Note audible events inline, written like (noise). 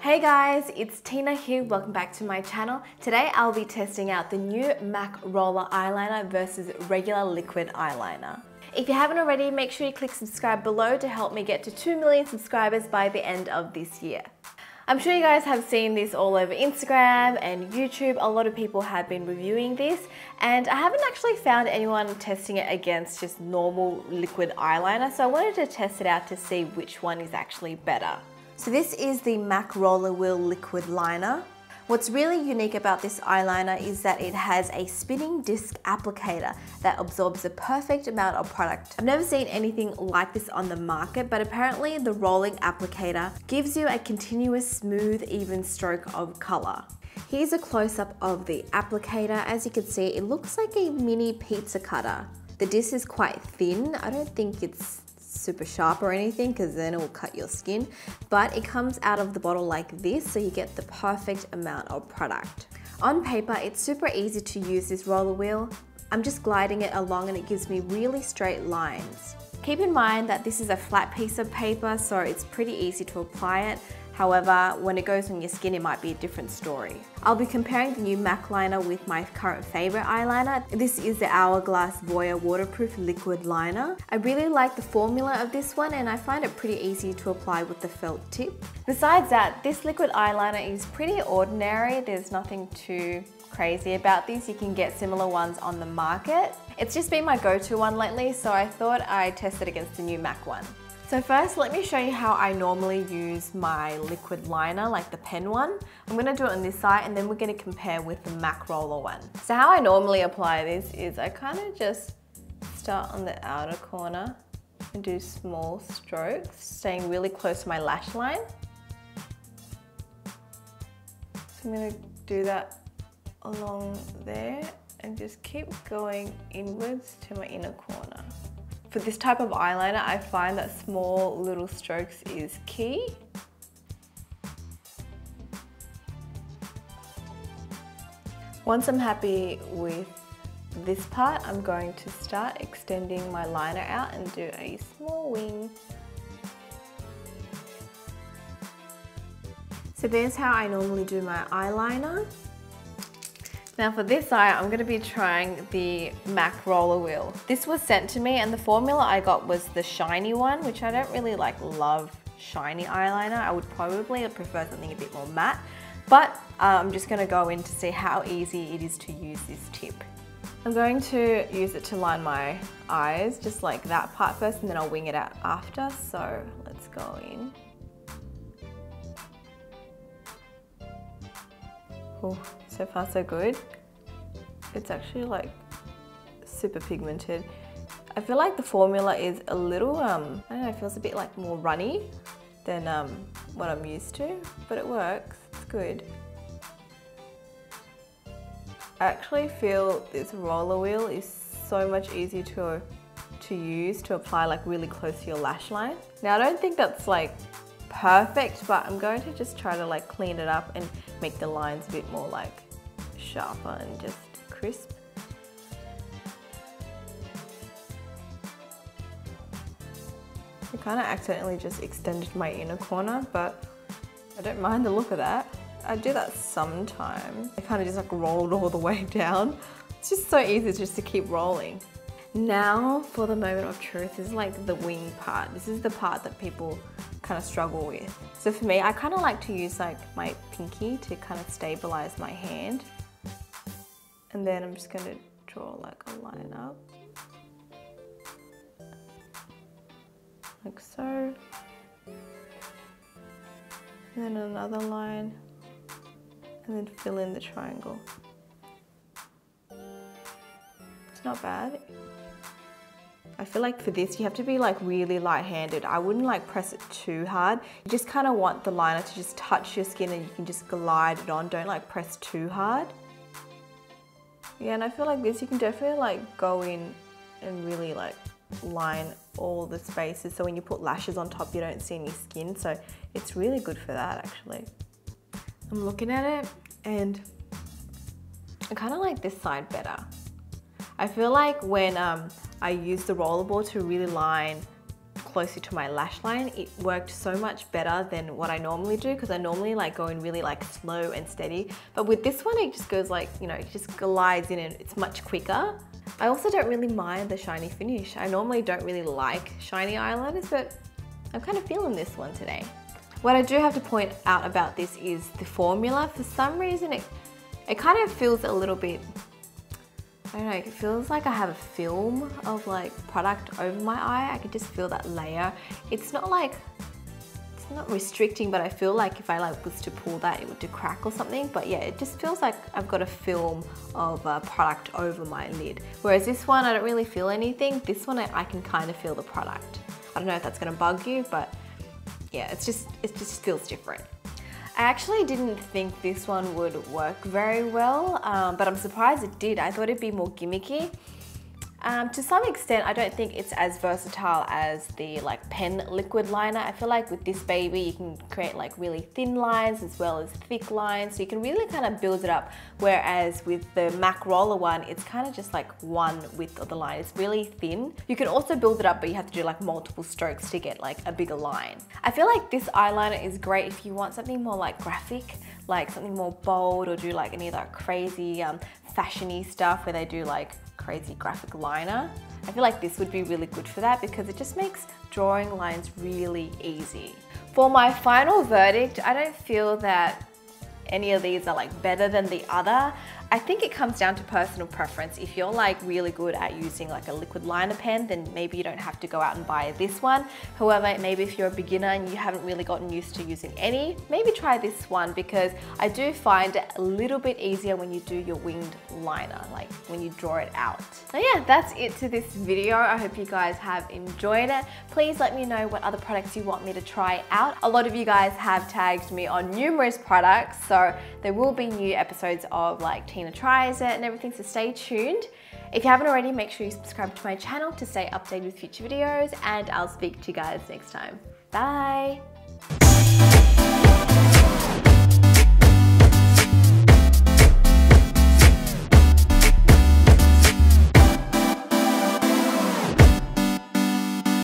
Hey guys, it's Tina here. Welcome back to my channel. Today I'll be testing out the new MAC Roller Eyeliner versus regular liquid eyeliner. If you haven't already, make sure you click subscribe below to help me get to 2 million subscribers by the end of this year. I'm sure you guys have seen this all over Instagram and YouTube. A lot of people have been reviewing this and I haven't actually found anyone testing it against just normal liquid eyeliner. So I wanted to test it out to see which one is actually better. So this is the MAC Roller Wheel Liquid Liner. What's really unique about this eyeliner is that it has a spinning disc applicator that absorbs the perfect amount of product. I've never seen anything like this on the market, but apparently the rolling applicator gives you a continuous smooth, even stroke of color. Here's a close-up of the applicator. As you can see, it looks like a mini pizza cutter. The disc is quite thin. I don't think it's super sharp or anything because then it will cut your skin. But it comes out of the bottle like this so you get the perfect amount of product. On paper, it's super easy to use this roller wheel. I'm just gliding it along and it gives me really straight lines. Keep in mind that this is a flat piece of paper so it's pretty easy to apply it. However, when it goes on your skin, it might be a different story. I'll be comparing the new MAC liner with my current favorite eyeliner. This is the Hourglass Voyeur Waterproof Liquid Liner. I really like the formula of this one and I find it pretty easy to apply with the felt tip. Besides that, this liquid eyeliner is pretty ordinary. There's nothing too crazy about these. You can get similar ones on the market. It's just been my go-to one lately, so I thought I'd test it against the new MAC one. So first, let me show you how I normally use my liquid liner, like the pen one. I'm gonna do it on this side and then we're gonna compare with the MAC roller one. So how I normally apply this is I kind of just start on the outer corner and do small strokes, staying really close to my lash line. So I'm gonna do that along there and just keep going inwards to my inner corner. For this type of eyeliner, I find that small little strokes is key. Once I'm happy with this part, I'm going to start extending my liner out and do a small wing. So there's how I normally do my eyeliner. Now for this eye, I'm gonna be trying the MAC Roller Wheel. This was sent to me and the formula I got was the shiny one, which I don't really like love shiny eyeliner. I would probably prefer something a bit more matte, but uh, I'm just gonna go in to see how easy it is to use this tip. I'm going to use it to line my eyes, just like that part first, and then I'll wing it out after. So let's go in. Oh, so far so good. It's actually like super pigmented. I feel like the formula is a little, um, I don't know, it feels a bit like more runny than um, what I'm used to, but it works, it's good. I actually feel this roller wheel is so much easier to, to use to apply like really close to your lash line. Now I don't think that's like perfect, but I'm going to just try to like clean it up and make the lines a bit more like sharper and just crisp. I kind of accidentally just extended my inner corner, but I don't mind the look of that. I do that sometimes. I kind of just like rolled all the way (laughs) down. It's just so easy just to keep rolling. Now for the moment of truth this is like the wing part. This is the part that people kind of struggle with. So for me, I kind of like to use like my pinky to kind of stabilize my hand. And then I'm just to draw like a line up. Like so. And then another line. And then fill in the triangle. It's not bad. I feel like for this, you have to be like really light-handed. I wouldn't like press it too hard. You just kind of want the liner to just touch your skin and you can just glide it on. Don't like press too hard. Yeah, and I feel like this, you can definitely like go in and really like line all the spaces. So when you put lashes on top, you don't see any skin. So it's really good for that actually. I'm looking at it and I kind of like this side better. I feel like when um, I use the rollerball to really line closer to my lash line, it worked so much better than what I normally do because I normally like go in really like slow and steady. But with this one, it just goes like, you know, it just glides in and it's much quicker. I also don't really mind the shiny finish. I normally don't really like shiny eyeliners, but I'm kind of feeling this one today. What I do have to point out about this is the formula. For some reason, it, it kind of feels a little bit I don't know, it feels like I have a film of like product over my eye. I can just feel that layer. It's not like, it's not restricting, but I feel like if I like was to pull that, it would to crack or something. But yeah, it just feels like I've got a film of uh, product over my lid. Whereas this one, I don't really feel anything. This one, I, I can kind of feel the product. I don't know if that's gonna bug you, but yeah, it's just, it just feels different. I actually didn't think this one would work very well, um, but I'm surprised it did. I thought it'd be more gimmicky. Um, to some extent, I don't think it's as versatile as the like pen liquid liner. I feel like with this baby, you can create like really thin lines as well as thick lines. So you can really kind of build it up. Whereas with the MAC roller one, it's kind of just like one width of the line. It's really thin. You can also build it up, but you have to do like multiple strokes to get like a bigger line. I feel like this eyeliner is great if you want something more like graphic, like something more bold or do like any of that crazy um, fashiony stuff where they do like crazy graphic liner. I feel like this would be really good for that because it just makes drawing lines really easy. For my final verdict, I don't feel that any of these are like better than the other. I think it comes down to personal preference. If you're like really good at using like a liquid liner pen, then maybe you don't have to go out and buy this one. However, maybe if you're a beginner and you haven't really gotten used to using any, maybe try this one because I do find it a little bit easier when you do your winged liner, like when you draw it out. So yeah, that's it to this video. I hope you guys have enjoyed it. Please let me know what other products you want me to try out. A lot of you guys have tagged me on numerous products, so there will be new episodes of like Tina tries it and everything, so stay tuned. If you haven't already, make sure you subscribe to my channel to stay updated with future videos and I'll speak to you guys next time. Bye!